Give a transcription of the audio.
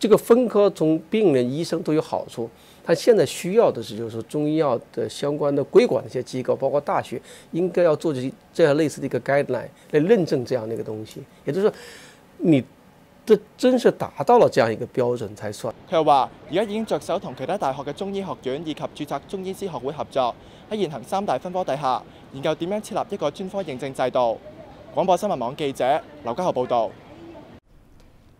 这个分科从病人、医生都有好处。他现在需要的是，就是中医药的相关的规管的一些机构，包括大学，应该要做些这样类似的一个 guideline 来认证这样的一个东西。也就是说，你这真是达到了这样一个标准才算。佢又话，而家已经着手同其他大学嘅中医学院以及注册中医师学会合作，喺现行三大分科底下，研究点样设立一个专科认证制度。广播新闻网记者刘家豪报道。